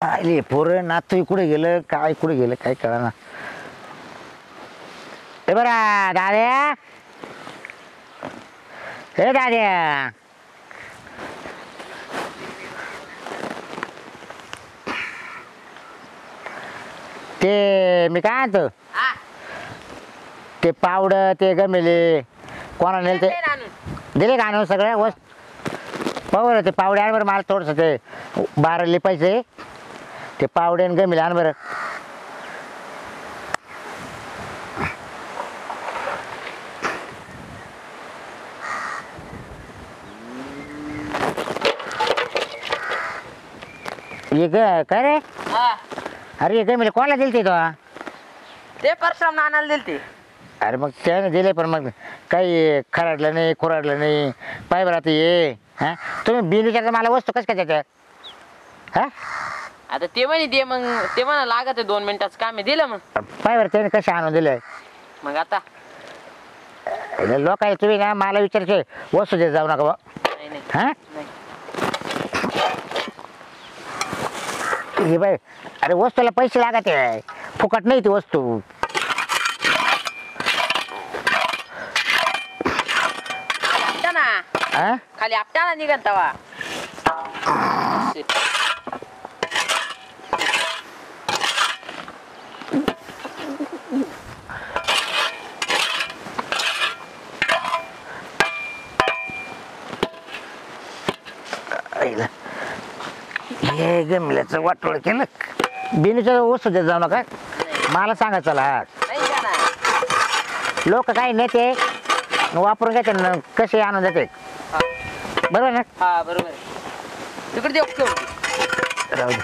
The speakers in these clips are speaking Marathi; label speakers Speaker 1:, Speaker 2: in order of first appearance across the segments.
Speaker 1: आले पोरं नातू कुठे गेलं काय कुठे गेलं काय कळना. हे बरा दाद्या. हे दाद्या. ते मी काय आणतो
Speaker 2: हा,
Speaker 1: ते पावडं ते गमेले कोणा नेल ते?
Speaker 2: आणून.
Speaker 1: दिले का आणून सगळं वस्त पाहू बरं ते पावडे आण बरं मला थोडंसं ते बारा लिपायचे ते पावडे आणि गमिले आण बरं. ये ग काय रे?
Speaker 2: हा,
Speaker 1: अरे ये गमिले कोणाला दिलते तो?
Speaker 2: ते परशुराम नानाला दिलते.
Speaker 1: अरे मग त्याने दिले पण मग काही खराडलं नाही खुराडलं नाही. पाय बरं आता ये. हा? तुम्ही बिन विचारता मला वस्तू कसं काय त्याच्यात हा?
Speaker 2: आता ते म्हणे दे मग ते म्हणा लागत दोन मिनिटाचं काम आहे दिलं मग.
Speaker 1: पाय बरं त्याने कसे आणून दिले?
Speaker 2: मग आता?
Speaker 1: लोक आहे तुम्ही ना मला विचारचे वस्तू देत जाऊ नका बा.
Speaker 2: नाही नाही.
Speaker 1: हा?
Speaker 2: नाही.
Speaker 1: हे बाय अरे वस्तूला पैसे लागत आहे. फुकट नाही ती वस्तू.
Speaker 2: आपटा ना.
Speaker 1: हा?
Speaker 2: खाली आपटा ना निघत तवा
Speaker 1: हे गमिल्याचं वाटोळ केलं? बिनीच्या वस्तू देत जाऊ नका. मला सांगा चला.
Speaker 2: नाही जाणार
Speaker 1: लोक काही नेते वापरून घेते न कसे आणून देते?
Speaker 2: हा,
Speaker 1: बरोबर ना?
Speaker 2: हा बरोबर. आहे तिकडे देऊ ठेव
Speaker 1: राहू दे.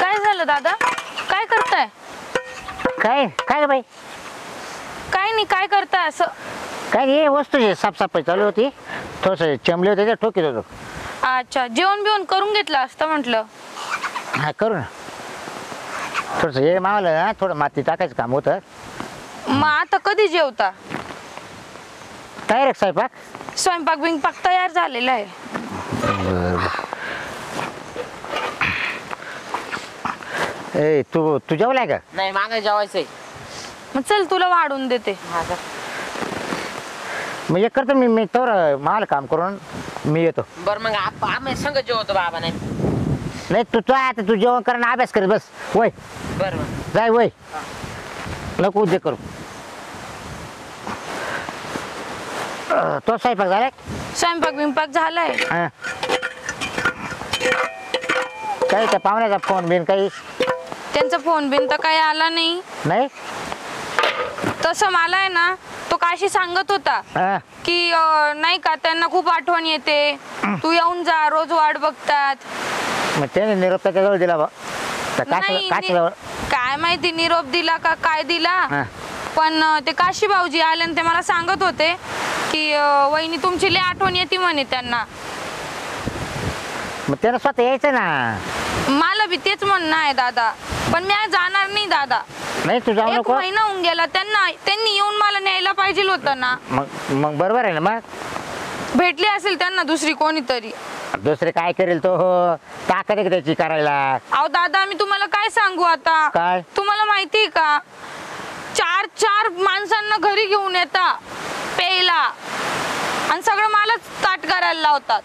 Speaker 3: काय झालं दादा? काय करताय?
Speaker 1: काय काय ग बाई?
Speaker 3: काय नाही काय करताय असं?
Speaker 1: काय नाही वस्तू जे साफसफाई चालू होती थोडस चमले होते ते ठोकीत होतो.
Speaker 3: अच्छा जेवण बिवण करून घेतलं असतं म्हटलं?
Speaker 1: हा करू ना. थोडस हे मावलं ना थोडं माती टाकायचं काम होतं.
Speaker 3: मग आता कधी जेवता?
Speaker 1: काय रे स्वयंपाक?
Speaker 3: स्वयंपाक बिंपाक तयार झालेला आहे.
Speaker 1: ए तू तू जेवलाय का?
Speaker 2: नाही मागे जेवायचंय.
Speaker 3: मग चल तुला वाढून देते.
Speaker 2: हा?
Speaker 1: मग एक करतो मी मी तर माल काम करून मी येतो.
Speaker 2: बरं मग आप- आम्ही संग जेवतो बाबा नाही
Speaker 1: नाही तू तो आता तू जेवण कर ना अभ्यास कर बस. वय.
Speaker 2: बरं बरं.
Speaker 1: जाय वय. नको उद्योग करू. अं, तो स्वयंपाक झालाय?
Speaker 3: स्वयंपाक बिंपाक झालाय.
Speaker 1: हा. काय त्या पाहुण्याचा फोन बिन काही?
Speaker 3: त्यांचा फोन बिन तर काही आला नाही.
Speaker 1: नाही?
Speaker 3: तसं मला आहे ना तो काशी सांगत होता
Speaker 1: हा.
Speaker 3: की अं, नाही का त्यांना खूप आठवण येते. तू येऊन जा रोज वाट बघतात.
Speaker 1: मग त्याने निरोप त्याच्याजवळ दिला बा?
Speaker 3: नि- काय माहिती निरोप दिला का काय दिला. पण अं, ते काशी भाऊजी आले आणि ते मला सांगत होते की अं, वहिनी तुमची लय आठवण येते म्हणे त्यांना.
Speaker 1: मग त्यानं स्वतः यायचं ना?
Speaker 3: मला बी तेच म्हणणं आहे दादा. पण मी आज जाणार नाही दादा.
Speaker 1: नाही तू जाऊ
Speaker 3: एक
Speaker 1: नको.
Speaker 3: महिना होऊन गेला त्यांना त्यांनी येऊन मला न्यायला पाहिजे होतं ना.
Speaker 1: मग मग बरोबर आहे ना मग?
Speaker 3: भेटली असेल त्यांना दुसरी कोणीतरी.
Speaker 1: दुसरे काय करेल तो? ताकद आहे का त्याची करायला?
Speaker 3: अहो दादा मी तुम्हाला काय सांगू आता?
Speaker 1: काय?
Speaker 3: तुम्हाला माहिती आहे का? चार चार माणसांना घरी घेऊन येता प्यायला. आणि सगळं मलाच ताट करायला लावतात.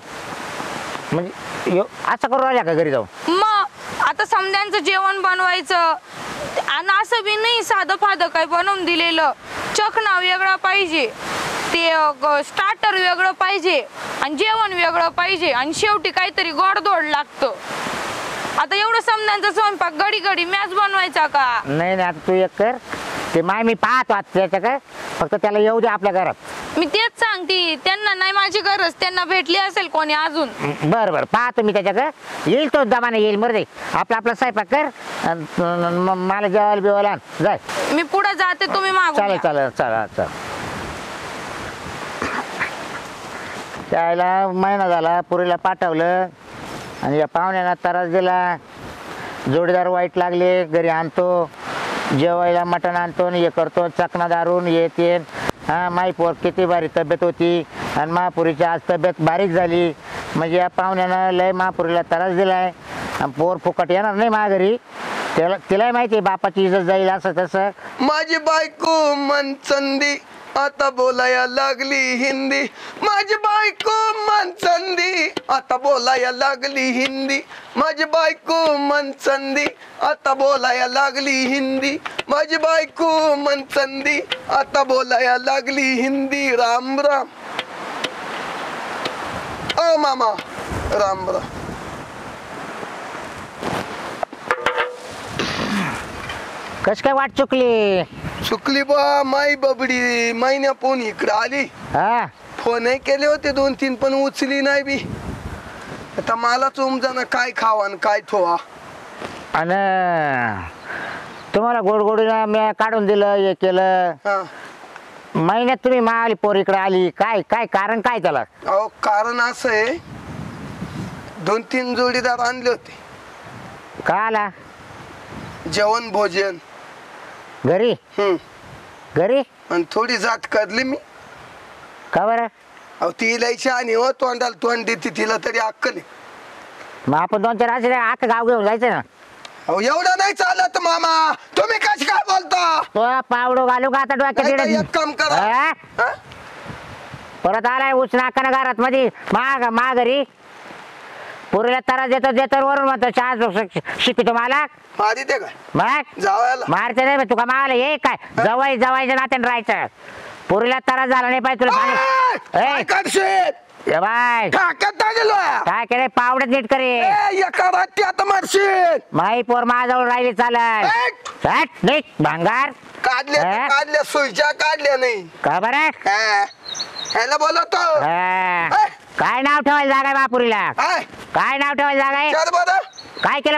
Speaker 1: म्हणजे यो- असं करू राहिल्या का घरी जाऊन?
Speaker 3: मग आता समद्यांचं जेवण बनवायचं. आणि असं बी नाही साधं फाधं काय बनवून दिलेलं. चखना वेगळा पाहिजे. ते स्टार्टर वेगळं पाहिजे आणि जेवण वेगळं पाहिजे आणि शेवटी काहीतरी गोडधोड लागतं. आता एवढं समद्यांचा स्वयंपाक घडी घडी मॅच बनवायचा का?
Speaker 1: नाही नाही आता तू एक कर. ते माय मी पाहतो आता त्याच्या काय फक्त त्याला येऊ दे आपल्या घरात.
Speaker 3: मी तेच सांगते. त्यांना नाही माझी गरज. त्यांना भेटली असेल कोणी अजून.
Speaker 1: बरं बरं. पाहतो मी त्याच्याकडे. येईल तो दमाने येईल. मर दे. आपला आपला स्वयंपाक कर. अन त- म- मला जेवायला बिवायला आण. जाय.
Speaker 3: मी पुढे जाते. तुम्ही मागून
Speaker 1: चालेल
Speaker 3: या.
Speaker 1: चालेल चालेल चालेल. त्याला महिना झाला पुरीला पाठवलं आणि या पाहुण्याला त्रास दिला. जोडीदार वाईट लागले घरी आणतो जेवायला मटण आणतो आणि हे करतो चकना दारून येते हा माईपोर किती भारी तब्येत होती आणि महापुरीची आज तब्येत बारीक झाली. म्हणजे या पाहुण्यानं लय महापुरीला त्रास दिलाय. आणि पोर फुकट येणार नाही माझ्या घरी. त्याला तिलाही माहिती आहे बापाची इज्जत जाईल असं तसं.
Speaker 4: माझी बायको मनचंदी. आता बोलाया लागली हिंदी. माझी बायको मनचंदी आता बोलाया लागली हिंदी. माझी बायको मनचंदी आता बोलाया लागली हिंदी. माझी बायको मनचंदी आता बोलाया लागली हिंदी. राम राम. ओ मामा. राम राम.
Speaker 1: कस काय वाट चुकली?
Speaker 4: चुकली बा माई बबडी महिन्या पोन इकडं आली.
Speaker 1: हा?
Speaker 4: फोनही केले होते दोन तीन पण उचली नाही बी. आता मलाच उमजाना काय खावा आणि काय ठोवा.
Speaker 1: आणि तुम्हाला गोड गोडीनं मी काढून दिलं हे केलं.
Speaker 4: हा.
Speaker 1: महिन्यात तुम्ही मावली पोर इकडे आली. काय काय कारण काय त्याला?
Speaker 4: अहो कारण असं आहे दोन तीन जोडीदार आणले होते.
Speaker 1: का आला
Speaker 4: जेवण भोजन.
Speaker 1: घरी?
Speaker 4: हम्म.
Speaker 1: घरी?
Speaker 4: आणि थोडी जात करली मी.
Speaker 1: का बरं?
Speaker 4: अहो ती इलायची आणि हो तोंडाला तोंड देते तिला तरी अक्कल आहे.
Speaker 1: मग आपण दोन चार असे आख गाव घेऊन जायचं ना?
Speaker 4: अहो एवढं नाही चालत मामा. तुम्ही कशी काय बोलता?
Speaker 1: तो पावडो घालू का आता
Speaker 4: नाही तर
Speaker 1: डोक्यात
Speaker 4: एक काम करा.
Speaker 1: हा?
Speaker 4: हा?
Speaker 1: परत आलाय उच नाकानं घरात मध्ये माग मा घरी पुरीला तारा देतो देतो वरून म्हणतो शाळा शिकतो मला
Speaker 4: मारी ते काय
Speaker 1: मग?
Speaker 4: जावायला.
Speaker 1: मारते नाही तुका मावाला ये काय? जवाई जवाईच्या नात्यानं राहायचं. पुरीला तारा झाला नाही पाहिजे तुला
Speaker 4: काय करशील
Speaker 1: ए! बाय. काय केलं पावडत नीट करे.
Speaker 4: ए, एका मारशील.
Speaker 1: माई पोर माझ्याजवळ राहिली चालत!
Speaker 4: हट,
Speaker 1: नीट भांगार.
Speaker 4: काढल्या
Speaker 1: हा?
Speaker 4: काढल्या सुईच्या काढल्या नाही.
Speaker 1: का बरं?
Speaker 4: हा. ह्याला बोलवतो.
Speaker 1: हा. काय नाव ठेवायला जागा आहे बापुरीला?
Speaker 4: हाय,
Speaker 1: काय नाव ठेवायला जागा आहे?
Speaker 4: बरं
Speaker 1: काय केलं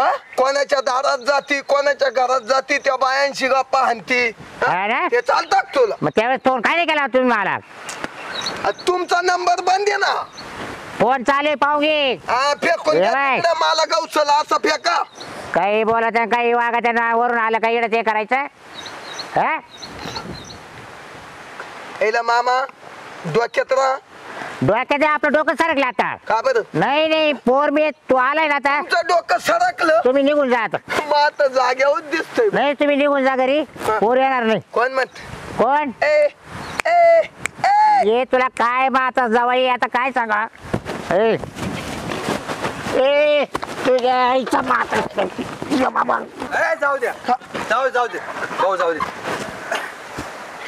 Speaker 4: हा? कोणाच्या दारात जाती कोणाच्या घरात जाती त्या बायांशी गप्पा हाणती. हा? ते चालतात तुला.
Speaker 1: मग त्यावेळेस फोन काय नाही केला तुम्ही मला?
Speaker 4: आ, तुमचा नंबर बंद आहे ना?
Speaker 1: फोन चाले पाहू घे.
Speaker 4: हा फेकून
Speaker 1: ए
Speaker 4: द्या
Speaker 1: बाय.
Speaker 4: तिकडे मला गवसला असं फेका.
Speaker 1: काही बोलत आहे, काही वागत आहे ना वरून आलं काही ते करायचं? हा?
Speaker 4: मामा डोक्यात राहा.
Speaker 1: डोक्यात आपलं डोकं सरकलं आता.
Speaker 4: का बरं?
Speaker 1: नाही नाही पोर मी तू आलाय ना आता.
Speaker 4: तुमचं डोकं सरकलं?
Speaker 1: तुम्ही निघून जा आता.
Speaker 4: मग आता जाग्यावर दिसतंय.
Speaker 1: नाही तुम्ही निघून जा घरी. पोर येणार नाही.
Speaker 4: कोण म्हणत
Speaker 1: कोण?
Speaker 4: ए ए ए!
Speaker 1: ये तुला काय मग आता जवळ आता काय सांगा? ए ए तुझ्या आईचा माता
Speaker 5: ए, जाऊ द्या. जाऊ जाऊ दे. भाऊ जाऊ दे.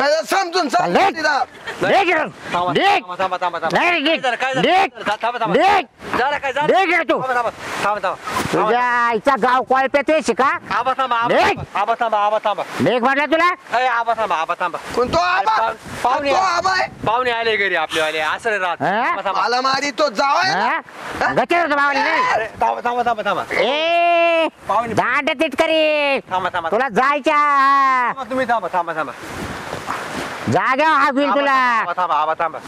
Speaker 4: त्याला समजून सांग
Speaker 1: निघ.
Speaker 4: तिला.
Speaker 1: निघ इकडून.
Speaker 5: थांबा,
Speaker 1: निघ.
Speaker 5: थांबा, थांबा, थांबा, थांबा.
Speaker 1: नाही.
Speaker 5: काय झालं, काय झालं?
Speaker 1: निघ.
Speaker 5: थांबा, थांबा.
Speaker 1: निघ.
Speaker 5: झालं काय झालं?
Speaker 1: निघ इकडे तू.
Speaker 5: थांबा, थांबा, थांबा, थांबा.
Speaker 1: तुझ्या आईचा गाव कॉल पेतोय शिका
Speaker 5: आबा थांबा आबा
Speaker 1: निघ.
Speaker 5: थांबा, आबा थांबा आबा थांबा
Speaker 1: निघ म्हटलं तुला
Speaker 5: ए, आबा थांबा आबा थांबा
Speaker 4: कोण तो आबा
Speaker 5: पाहून- पाहुणे
Speaker 4: तो आबा आहे
Speaker 5: पाहुणे आले घरी आपले आले असं नाही राहत
Speaker 1: हा?
Speaker 5: थांबा, थांबा.
Speaker 4: मला मारी तो जावाय
Speaker 1: हा? गच्चीवर होतो मावाली नाही
Speaker 5: अरे, थांबा थांबा थांबा थांबा
Speaker 1: ए
Speaker 5: पाहुणे-
Speaker 1: दांड तीट करी
Speaker 5: थांबा थांबा
Speaker 1: तुला जायच्या
Speaker 5: थांबा, तुम्ही थांबा थांबा थांबा
Speaker 1: हा होईल
Speaker 5: आबा,
Speaker 1: तुला.
Speaker 5: थांबा थांबा आबा थांबा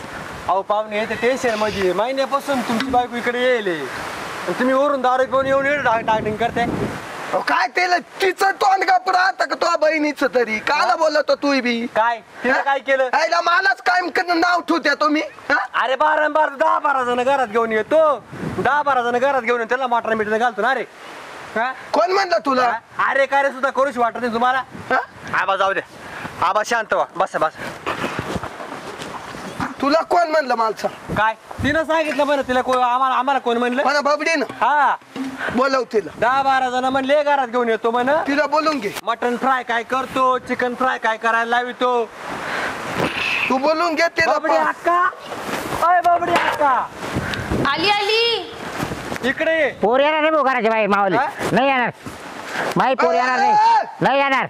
Speaker 5: अहो पाहुणे येते टेन्शनमध्ये. महिन्यापासून तुमची बायको इकडे येईल आणि तुम्ही वरून दारू पिऊन येऊन येऊन डाग डागडिंग करते.
Speaker 4: अहो, काय त्याला तिचं तोंड गप राहतं का तो बहिणीचं तरी? काला बोलत तू बी.
Speaker 5: काय? तिने काय केलं?
Speaker 4: आईला मलाच काय क- नाव ठेवत्या तुम्ही हा?
Speaker 5: अरे बारा न बारा दहा बारा जण घरात घेऊन येतो. दहा बारा जण घरात घेऊन येतो, त्याला मटर मीटर घालतो ना रे. हा?
Speaker 4: कोण म्हणलं तुला?
Speaker 5: अरे काय रे सुद्धा करूच वाटत नाही तुम्हाला?
Speaker 4: हा?
Speaker 5: आबा जाऊ दे. आबा शांत व्हा. बस बस.
Speaker 4: तुला कोण म्हणलं मालसा
Speaker 5: काय? तिनं सांगितलं बरं तिला कोण आम्हाला आम्हाला कोण म्हणलं?
Speaker 4: म्हणा बाबडीन
Speaker 5: हा.
Speaker 4: बोलव तिला.
Speaker 5: दहा बारा जण म्हणले घरात घेऊन येतो म्हण.
Speaker 4: तिला बोलून घे.
Speaker 5: मटन फ्राय काय करतो चिकन फ्राय काय करायला लावितो.
Speaker 4: तू बोलून घे तिला
Speaker 5: बाबडी
Speaker 4: पण.
Speaker 5: अक्का अय बाबडी अक्का
Speaker 3: आली आली.
Speaker 5: इकडे ये.
Speaker 1: पोर येणार नाही भाऊ घराच्या बाई मावली
Speaker 5: हा?
Speaker 1: नाही येणार. माई पोर येणार नाही. नाही येणार.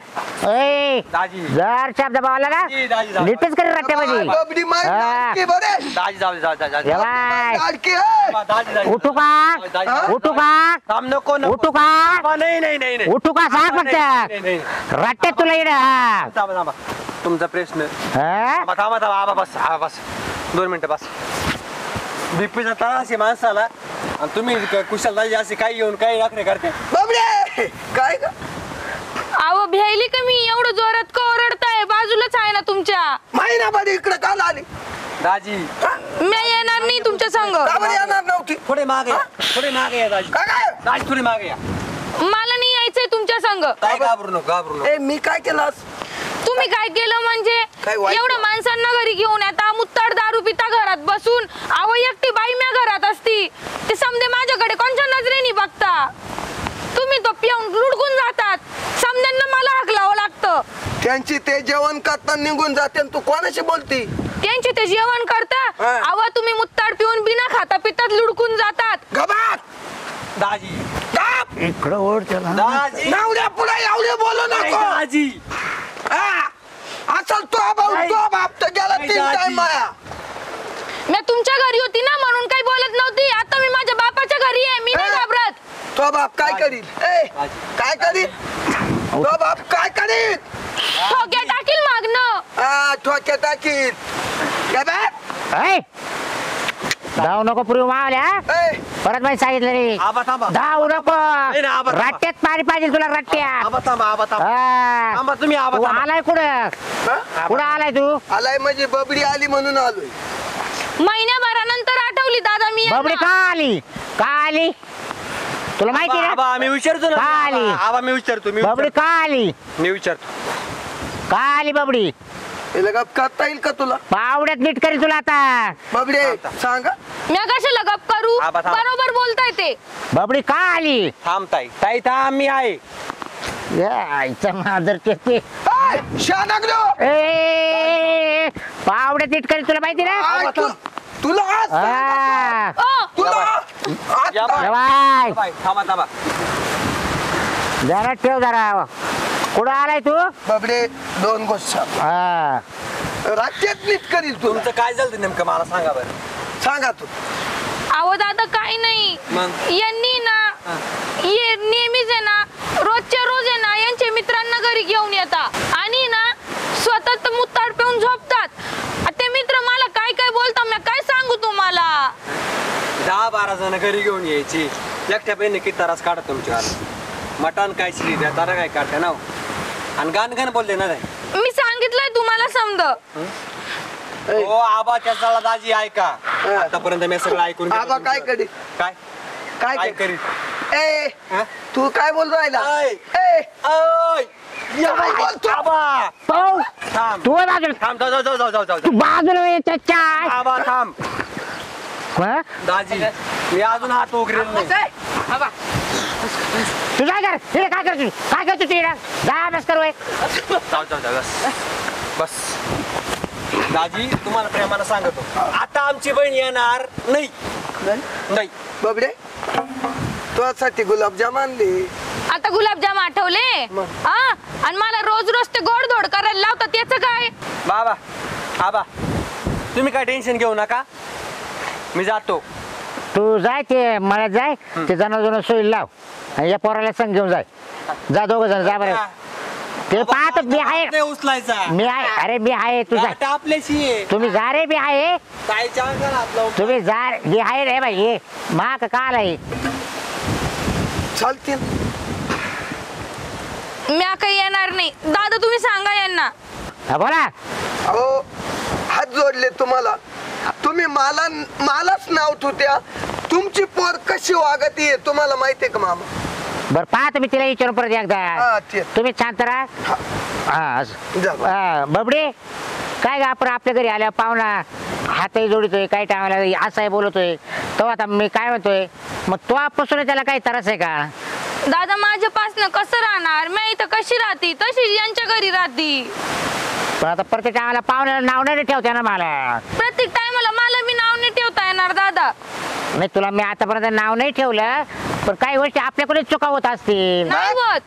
Speaker 5: दाजी.
Speaker 1: जर शब्द पावला ना
Speaker 5: दाजी, दाजी, दाजी.
Speaker 1: नीटच करी रट्ट्यामध्ये
Speaker 4: बाबडी मार
Speaker 1: हा.
Speaker 4: लाडकी बरे.
Speaker 5: दाजी जाऊ दे जाऊ दे, जाऊ दे.
Speaker 4: लाडकी.
Speaker 5: दाजी दाजी
Speaker 1: उठू का?
Speaker 5: दाजी,
Speaker 4: हा?
Speaker 1: उठू का?
Speaker 5: थांब नको नको.
Speaker 1: उठू का?
Speaker 5: आबा, नाही नाही नाही नाही.
Speaker 1: उठू का? सांग
Speaker 5: नाही, नाही,
Speaker 1: फक्त
Speaker 5: नाही.
Speaker 1: रट्ट्यात तुला येणं हा
Speaker 5: थांबा थांबा. तुमचा प्रश्न.
Speaker 1: हा?
Speaker 5: थांबा थांबा थांबा. आबा बस आबा बस. दोन मिनिटं बस. बीपीचा त्रास आहे माणसाला. आणि तुम्ही क- कुशल दाजी असे काही येऊन काही राखणे करते.
Speaker 4: बाबडे काय ग?
Speaker 3: भ्यायली का मी? एवढं जोरात का ओरडताय? बाजूलाच आहे ना तुमच्या.
Speaker 4: महिनाभर इकडे काल आली.
Speaker 5: दाजी.
Speaker 3: मी येणार नाही तुमच्या संग.
Speaker 4: येणार नव्हती?
Speaker 5: थोडे मागे या, थोडे मागे या दाजी.
Speaker 4: काय काय?
Speaker 5: दाजी थोडी मागे या.
Speaker 3: मला नाही यायचंय तुमच्या संग.
Speaker 5: काय घाबरू नको घाबरू नको.
Speaker 4: ए मी काय केलास
Speaker 3: तुम्ही काय केलं म्हणजे?
Speaker 4: काय वाईट?
Speaker 3: एवढं माणसांना घरी घेऊन येता मुत्ताड दारू पिता घरात बसून. अहो एकटी बाई म्या घरात असती. ते समजे माझ्याकडे कोणच्या नजरेने बघता? तुम्ही तो पिऊन लुडकून जातात समद्यांना मला हाकलावं लागतं
Speaker 4: त्यांची ते जेवण करता निघून जाते आणि तू कोणाशी बोलती?
Speaker 3: त्यांचे ते जेवण करता
Speaker 4: हा.
Speaker 3: अहो तुम्ही मुत्ताड पिऊन बिना खाता पितात लुडकून जातात.
Speaker 4: गबात
Speaker 5: दाजी.
Speaker 4: गप
Speaker 1: इकडं ओढ त्याला.
Speaker 5: दाजी.
Speaker 4: नावड्या पुढे एवढे बोलू
Speaker 5: नाही,
Speaker 4: नको!
Speaker 5: दाजी.
Speaker 4: हा. असल तो भाऊ
Speaker 5: नाही.
Speaker 4: तो बाप तर गेला
Speaker 5: नाही,
Speaker 4: तीन
Speaker 5: दाजी.
Speaker 4: टाइम माया.
Speaker 3: मी तुमच्या घरी होती ना म्हणून काही बोलत नव्हती. आता मी माझ्या बापाच्या घरी आहे. मी नाही
Speaker 4: हा. तो बाप काय. करील ए. काय करील तो बाप काय करील
Speaker 3: ठोक्या टाकील मागणं.
Speaker 4: हा ठोक्या टाकील
Speaker 1: ऐ धाव नको पुरी मावल्या.
Speaker 4: ए.
Speaker 1: परत माहिती सांगितलं रे.
Speaker 5: आबा थांबा.
Speaker 1: धाव नको.
Speaker 5: नाही, आबा.
Speaker 1: रट्ट्यात पाणी पाहिजे तुला रट्ट्यात.
Speaker 5: आबा थांबा आबा थांबा.
Speaker 1: हा.
Speaker 5: थांबा तुम्ही आबा
Speaker 1: तू
Speaker 5: थांबा.
Speaker 1: आलाय कुठं?
Speaker 4: हा?
Speaker 1: कुठं आलाय तू?
Speaker 4: आलाय म्हणजे बबडी आली म्हणून आलोय.
Speaker 3: महिन्याभरानंतर आठवली दादा मी यांना.
Speaker 1: बबडी का आली? का आली? तुला माहिती ना?
Speaker 5: आबा, मी विचारतो ना
Speaker 1: का आली?
Speaker 5: आबा, आबा मी विचारतो मी
Speaker 1: बबडी
Speaker 5: विचारतो.
Speaker 1: का आली?
Speaker 5: मी विचारतो.
Speaker 1: का आली बबडी?
Speaker 4: हिला गप करता येईल का तुला?
Speaker 1: पावड्यात नीट करी तुला आता.
Speaker 4: बबडे सांगा.
Speaker 3: मी कशाला गप करू. बरोबर बोलताय ते.
Speaker 1: बबडी का आली?
Speaker 5: थांब ताई. ताई थांब मी आहे.
Speaker 1: या, आईचा मादर टेकते
Speaker 4: ए, शानागलो
Speaker 1: ए पावड्यात नीट करी तुला माहिती ना?
Speaker 4: तू- तुला आज
Speaker 1: हा.
Speaker 3: ओ.
Speaker 4: तुला
Speaker 5: या
Speaker 4: आता-
Speaker 5: बाय.
Speaker 1: जवाय,
Speaker 5: बाय, थांबा थांबा.
Speaker 1: जरा ठेव जरा. कुठं आलाय तू?
Speaker 4: बबडे दोन गोष्ट
Speaker 1: हा
Speaker 4: राज्यात नीट करील तुला
Speaker 5: तुमचं काय झालं नेमकं? मला सांगा बरं.
Speaker 4: सांगा तू.
Speaker 3: अहो दादा काही नाही.
Speaker 5: मग?
Speaker 3: यांनी ना ये नेहमीच आहे ना रोजच्या रोज आहे ना यांच्या मित्रांना घरी घेऊन येतात आणि ना स्वतः तर मुत्ताड पिऊन झोपतात आ, ते मित्र मला काय काय बोलता मी काय सांगू तुम्हाला
Speaker 5: दहा बारा जण घरी घेऊन यायची. एकट्या बहिणी किती तारास काढत तुमच्या मटण काय शिरी द्या तारा काय काढते ना हो. आणि गाण गाण बोलते ना.
Speaker 3: मी सांगितलंय तुम्हाला समज.
Speaker 5: हो? आबा त्याचा दाजी ऐका. आतापर्यंत मी सगळं ऐकून
Speaker 4: आबा काय. करील
Speaker 5: काय?
Speaker 4: काय
Speaker 5: करीत?
Speaker 4: ए? तू काय बोल राहिला?
Speaker 5: थांब.
Speaker 1: तू बाजूला
Speaker 5: थांब. जाऊ जाऊ जाऊ जाऊ जाऊ
Speaker 1: तू बाजूला ये त्याच्या
Speaker 5: आबा थांब
Speaker 1: हा?
Speaker 5: दाजी मी अजून हात उघडेल नाही.
Speaker 1: तू काय कर हे काय करतो काय करतो तू इकडं? जा बस कर.
Speaker 5: जाऊ जाऊ जाऊ बस. बस. दाजी तुम्हाला प्रेमानं सांगतो. आता आमची बहीण येणार नाही.
Speaker 4: नाही?
Speaker 5: नाही.
Speaker 4: बबडे तुझ्यासाठी गुलाबजाम आणले.
Speaker 3: आता गुलाबजाम आठवले?
Speaker 4: मग?
Speaker 3: हा? आणि मला रोज रोज ते गोडधोड करायला लावतात त्याचं काय?
Speaker 5: बाबा आबा तुम्ही काय टेन्शन घेऊ नका. मी जातो.
Speaker 1: तू जाय ते मला जाय ते जण जण सोयी लाव. आणि या पोराला संग घेऊन जाय. जा दोघ जण जा बरं. ते पाहत मी आहे.
Speaker 5: उचलायचा.
Speaker 1: मी आहे. अरे मी आहे तू जा
Speaker 5: आपल्याशी आहे.
Speaker 1: तुम्ही जा रे मी आहे. तुम्ही जा मी आहे रे बाई ये. मा का काल आहे.
Speaker 4: चालतील.
Speaker 3: मी काही येणार नाही. दादा तुम्ही सांगा यांना.
Speaker 1: हा, बोला.
Speaker 4: अहो हात जोडले तुम्हाला. तुम्ही मला मलाच नाव ठेवत्या. तुमची पोर कशी वागती तुम्हाला माहितीये का मामा?
Speaker 1: बरं पाहत मी तिला विचारून परत
Speaker 4: हा,
Speaker 1: एकदा
Speaker 4: ते.
Speaker 1: तुम्ही शांत राहा.
Speaker 4: हा,
Speaker 1: हा असं.
Speaker 4: जा.
Speaker 1: हा, बबडे काय ग आपण आपल्या घरी आल्या पाहुणा हातही जोडितोय काही टायमाला असाही बोलतोय. तो आता मी काय म्हणतोय? मग तो पासून त्याला काही त्रास आहे का?
Speaker 3: दादा माझ्यापासनं कसं राहणार? मी इथं कशी राहती? तशी यांच्या घरी राहती.
Speaker 1: पण आता प्रत्येक टायमाला पाहुण्याला नाव नाही ठेवते ना मला
Speaker 3: प्रत्येक टायमाला मला मी नाव येणार दादा?
Speaker 1: नाही तुला मी आतापर्यंत नाव नाही ठेवलं पण काही गोष्टी आपल्याकडे चुका होत असतील.
Speaker 3: नाही होत.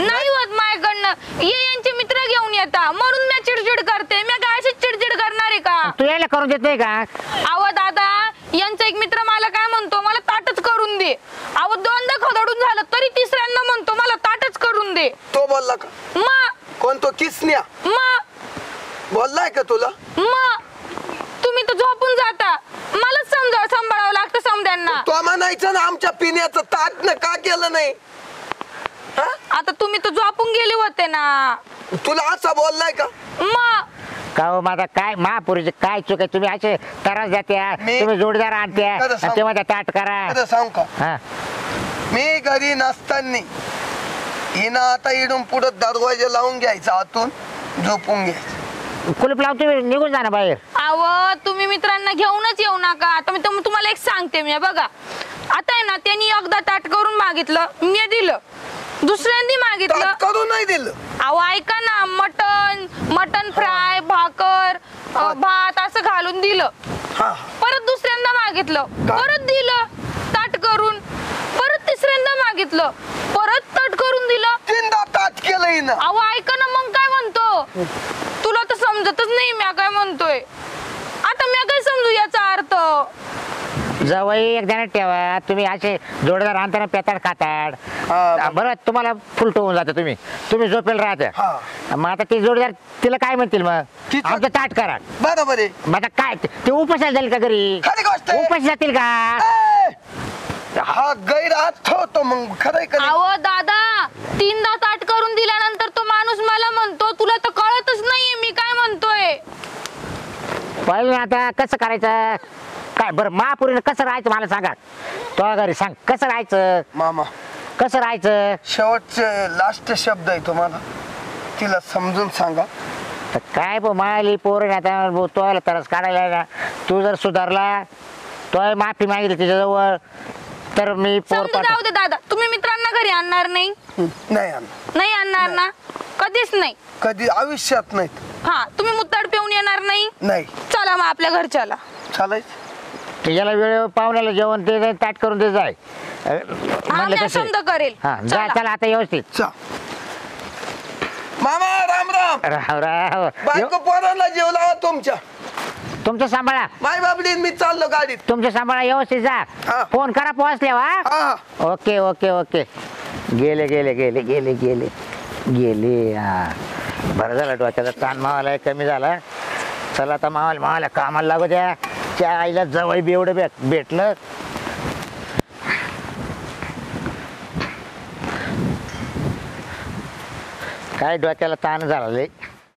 Speaker 3: नाही होत माझ्याकडनं. ये यांचे मित्र घेऊन येता. म्हणून मी चिडचिड करते. मी काय अशीच चिडचिड करणार आहे का?
Speaker 1: तू यायला करून देत नाही का?
Speaker 3: अहो दादा यांचा एक मित्र मला काय म्हणतो? मला ताटच करून दे. अहो दोनदा खदडून झालं तरी तिसऱ्यांदा म्हणतो मला ताटच करून दे.
Speaker 4: तो बोलला का?
Speaker 3: मा.
Speaker 4: कोण तो? किसन्या?
Speaker 3: मा.
Speaker 4: बोललाय का तुला?
Speaker 3: मा तुम्ही तर झोपून जाता मलाच समजा सांभाळावं लागतं समद्यांना
Speaker 4: तो म्हणायचं ना आमच्या पिण्याचं ताट न का केलं नाही? हा?
Speaker 3: आता तुम्ही तर झोपून गेले होते ना.
Speaker 4: तुला असा बोललाय का?
Speaker 3: मा.
Speaker 1: का हो माझा काय महापुरीचे काय चुक आहे? तुम्ही असे त्रास
Speaker 4: मी-
Speaker 1: तुम्ही जोडीदार आणत्या
Speaker 4: खरं सांग.
Speaker 1: आणि ते माझ्या ताट करा.
Speaker 4: आता सांग का?
Speaker 1: हा.
Speaker 4: मी घरी नसताना हिनं आता इडून पुढं दरवाजा लावून घ्यायचा आतून झोपून घ्यायचं.
Speaker 1: कुलूप लावतो निघून जा ना बाहेर.
Speaker 3: अव तुम्ही मित्रांना घेऊनच येऊ नका. आता मी सांगते मी. बघा आता आहे ना त्यांनी एकदा ताट करून मागितलं मी दिलं. दुसऱ्यांदी मागितलं.
Speaker 4: नाही दिलं.
Speaker 3: अहो ऐका ना मटन मटन फ्राय भाकर अ, भात असं घालून दिलं.
Speaker 4: हा.
Speaker 3: परत दुसऱ्यांदा मागितलं.
Speaker 4: का?
Speaker 3: परत दिलं ताट करून. परत तिसऱ्यांदा मागितलं. परत ताट करून दिलं.
Speaker 4: तीनदा ताट केलं हिनं
Speaker 3: अहो ऐका ना मग काय म्हणतो? तुला तर समजतच नाही मी काय म्हणतोय. आता मी काय समजू याचा अर्थ?
Speaker 1: जवळ एक जण ठेवा. तुम्ही असे जोडदार आणताना पेताड खाताड.
Speaker 4: हा.
Speaker 1: बरं. तुम्हाला फुलट होऊन जाता तुम्ही. तुम्ही झोपेल राहता.
Speaker 4: हा.
Speaker 1: मग आता ते जोडदार तिला काय म्हणतील मग?
Speaker 4: तिचं-
Speaker 1: आमचं ताट करा.
Speaker 4: बरोबर आहे.
Speaker 1: मग आता काय ते- ते उपासाला जाईल का घरी?
Speaker 4: खरी गोष्ट आहे.
Speaker 1: उपास जातील का?
Speaker 4: ए! हा गैरअर्थ होतो मग. खरंय का नाही?
Speaker 3: अहो दादा तीनदा ताट करून दिल्यानंतर तो माणूस मला म्हणतो तुला तर कळतच नाहीये मी काय म्हणतोय.
Speaker 1: पाहिजे आता कसं करायचं? काय बरं महापुरीनं कसं राहायचं मला सांगा. तो घरी सांग कसं राहायचं?
Speaker 4: मामा.
Speaker 1: कसं राहायचं?
Speaker 4: शेवटचे लास्ट शब्द आहे तुम्हाला. तिला समजून सांगा.
Speaker 1: तर काय बो माली पोर आता भाऊ, तो आला तरच काढायला ना तू जर सुधारला तो माफी मागितली तिच्याजवळ तर मी पोर पाठव
Speaker 3: जाऊ दे दादा. तुम्ही मित्रांना घरी आणणार नाही?
Speaker 4: नाही आणणार.
Speaker 3: नाही आणणार ना? कधीच नाही.
Speaker 4: कधी आयुष्यात नाहीत.
Speaker 3: हा तुम्ही मुत्ताड पिऊन येणार नाही?
Speaker 4: नाही.
Speaker 3: चला मग आपल्या घरच्याला.
Speaker 4: चालायचं.
Speaker 1: याला वेळ पाहुण्याला जेवण ते ते ताट करून दे जाय. अ,
Speaker 3: हा
Speaker 1: म्हणलं
Speaker 3: मी
Speaker 1: तसं
Speaker 3: समजा करेल.
Speaker 1: हा जा
Speaker 3: चला.
Speaker 1: चला आता व्यवस्थित.
Speaker 4: चा. मामा राम राम.
Speaker 1: राव राव
Speaker 4: बायको पोरांना जेव लावा तुमच्या.
Speaker 1: तुमचं सांभाळा.
Speaker 4: माय बाबडीन मी चाललो गाडीत.
Speaker 1: तुमचं सांभाळा व्यवस्थित जा. फोन करा पोहोचल्या वा
Speaker 4: हा.
Speaker 1: Okay okay okay. गेले गेले गेले गेले गेले. गेले हा. बरं झालं डोक्याचा ताण मावाला कमी झाला. चला आता मावाला मावाला कामाला लागू द्या. त्या आईला जवळ बी एवढं भेट भेटलं. काय डोक्याला ताण झाला लई